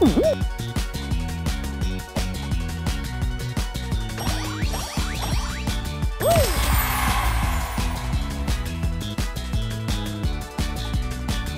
Mm-hmm.